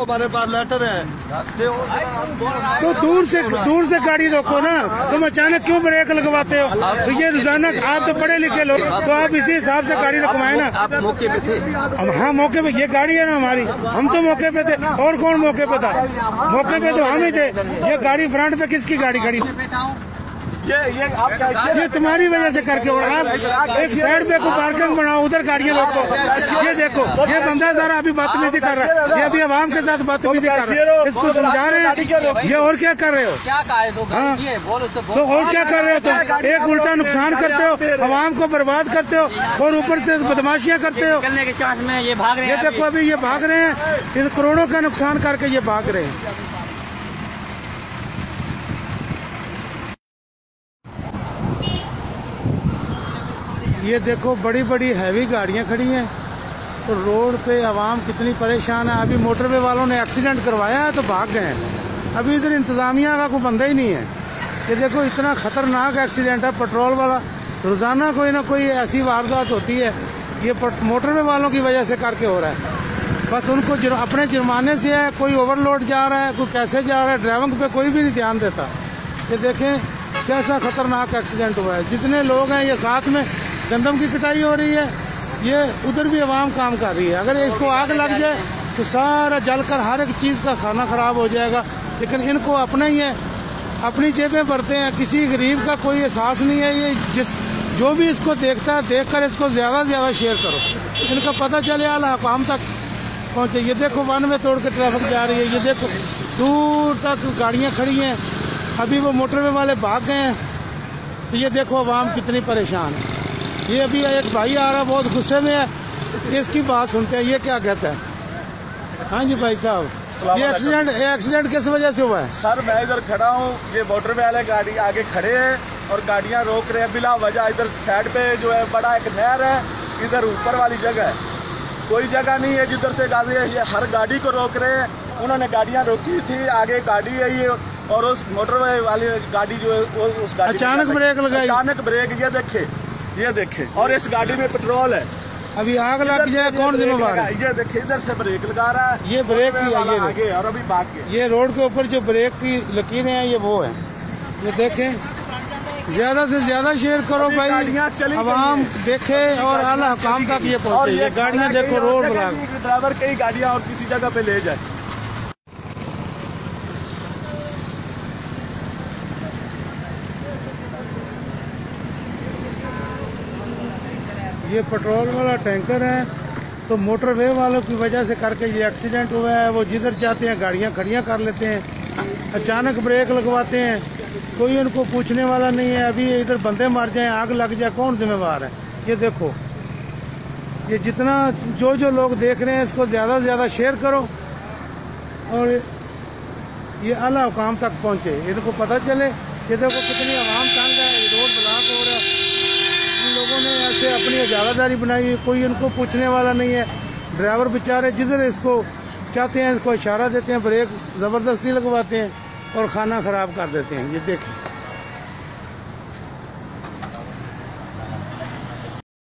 ہمارے پاس لیٹر ہے۔ تو دور سے دور سے گاڑی روکو نا۔ تم اچانک کیوں بریک لگواتے ہو؟ تو یہ روزانہ آپ تو پڑھے لکھے لوگ تو آپ اسی حساب سے گاڑی رکھوائیں نا۔ موقع پہ تھے۔ اب ہاں موقع پہ یہ گاڑی ہے نا ہماری۔ ہم تو موقع پہ تھے۔ اور کون موقع پہ تھا؟ موقع پہ تو ہم ہی تھے۔ یہ گاڑی فرنٹ پہ کس کی گاڑی کھڑی یہ تمہاری وجہ سے کر کے اور آپ ایک سائڈ پہ کو پارکنگ بناؤ ادھر گاڑیاں روکو یہ دیکھو یہ بندہ ذرا ابھی بدتمیزی کر رہا ہے۔ یہ ابھی عوام کے ساتھ بدتمیزی کر رہا ہے۔ اس کو سمجھا رہے ہیں؟ یہ اور کیا کر رہے ہو؟ تو ہاں۔ تو اور کیا کر رہے ہو تم؟ ایک الٹا نقصان کرتے ہو عوام کو برباد کرتے ہو اور اوپر سے بدماشیاں کرتے ہو۔ نکلنے کے چانس میں یہ بھاگ رہے یہ ہیں دیکھو ابھی یہ بھاگ رہے ہیں۔ کروڑوں کا نقصان کر کے یہ بھاگ رہے ہیں۔ یہ دیکھو بڑی بڑی ہیوی گاڑیاں کھڑی ہیں۔ تو روڈ پہ عوام کتنی پریشان ہے۔ ابھی موٹر وے والوں نے ایکسیڈنٹ کروایا ہے تو بھاگ گئے ہیں۔ ابھی ادھر انتظامیہ کا کوئی بندہ ہی نہیں ہے۔ یہ دیکھو اتنا خطرناک ایکسیڈنٹ ہے۔ پٹرول والا، روزانہ کوئی نہ کوئی ایسی واردات ہوتی ہے۔ یہ موٹر وے والوں کی وجہ سے کر کے ہو رہا ہے۔ بس ان کو جر... اپنے جرمانے سے ہے۔ کوئی اوور لوڈ جا رہا ہے، کوئی کیسے جا رہا ہے۔ ڈرائیونگ پہ کوئی بھی نہیں دھیان دیتا۔ یہ دیکھیں کیسا خطرناک ایکسیڈنٹ ہوا ہے۔ جتنے لوگ ہیں یہ ساتھ میں گندم کی کٹائی ہو رہی ہے، یہ ادھر بھی عوام کام کر رہی ہے۔ اگر اس کو آگ لگ جائے تو سارا جل کر ہر ایک چیز کا کھانا خراب ہو جائے گا۔ لیکن ان کو اپنا ہی ہے۔ اپنی جیبیں بھرتے ہیں۔ کسی غریب کا کوئی احساس نہیں ہے۔ یہ جس جو بھی اس کو دیکھتا ہے، دیکھ کر اس کو زیادہ سے زیادہ شیئر کرو۔ ان کا پتہ چلے اعلیٰ حکام تک پہنچے۔ یہ دیکھو، ون میں توڑ کے ٹریفک جا رہی ہے۔ یہ دیکھو، دور تک گاڑیاں کھڑی ہیں۔ ابھی وہ موٹر وے والے بھاگ گئے ہیں۔ تو یہ دیکھو عوام کتنی پریشان ہے۔ یہ ابھی ایک بھائی آ رہا ہے بہت غصے میں ہے۔ اس کی بات سنتے ہیں یہ کیا کہتا ہے؟ ہاں جی بھائی صاحب یہ ایکسیڈنٹ ایکسیڈنٹ کس وجہ سے ہوا ہے؟ سر میں ادھر کھڑا ہوں یہ موٹر وے والے گاڑی آگے کھڑے ہیں اور گاڑیاں روک رہے ہیں۔ بلا وجہ ادھر سائڈ پہ جو ہے بڑا ایک نہر ہے ادھر اوپر والی جگہ ہے۔ کوئی جگہ نہیں ہے جدھر سے گاڑی یہ ہر گاڑی کو روک رہے ہیں۔ انہوں نے گاڑیاں روکی تھی آگے گاڑی ہے یہ اور اس موٹر وے والی گاڑی جو ہے وہ اس گاڑی اچانک بریک لگائی۔ اچانک بریک یہ دیکھے یہ دیکھے اور اس گاڑی میں پیٹرول ہے ابھی آگ لگ جائے کون ذمہ وار ہے یہ دیکھے ادھر سے بریک لگا رہا ہے یہ بریک کی ہے، اور ابھی بھاگ گیا یہ روڈ کے اوپر جو بریک کی لکیریں ہیں یہ وہ ہیں یہ دیکھیں زیادہ سے زیادہ شیئر کرو بھائی عوام۔ دیکھے اور اعلیٰ حکام تک یہ پہنچے یہ گاڑیاں دیکھو روڈ کہ ڈرائیور کئی گاڑیاں اور کسی جگہ پہ لے جائے یہ پٹرول والا ٹینکر ہے، تو موٹر وے والوں کی وجہ سے کر کے یہ ایکسیڈنٹ ہوا ہے۔ وہ جدھر چاہتے ہیں، گاڑیاں کھڑیاں کر لیتے ہیں، اچانک بریک لگواتے ہیں۔ کوئی ان کو پوچھنے والا نہیں ہے۔ ابھی ادھر بندے مر جائیں، آگ لگ جائے، کون ذمہ وار ہے؟ یہ دیکھو۔ یہ جتنا جو جو لوگ دیکھ رہے ہیں، اس کو زیادہ سے زیادہ شیئر کرو۔ اور یہ اعلیٰ حکام تک پہنچے۔ ان کو پتہ چلے یہ دیکھو کتنی عوام تنگ ہے، یہ روڈ بلاک ہو رہا ہے۔ لوگوں نے ایسے اپنی اجارہ داری بنائی ہے، کوئی ان کو پوچھنے والا نہیں ہے۔ ڈرائیور بیچارے جدھر اس کو چاہتے ہیں، اس کو اشارہ دیتے ہیں، بریک زبردستی لگواتے ہیں اور کھانا خراب کر دیتے ہیں۔ یہ دیکھیں۔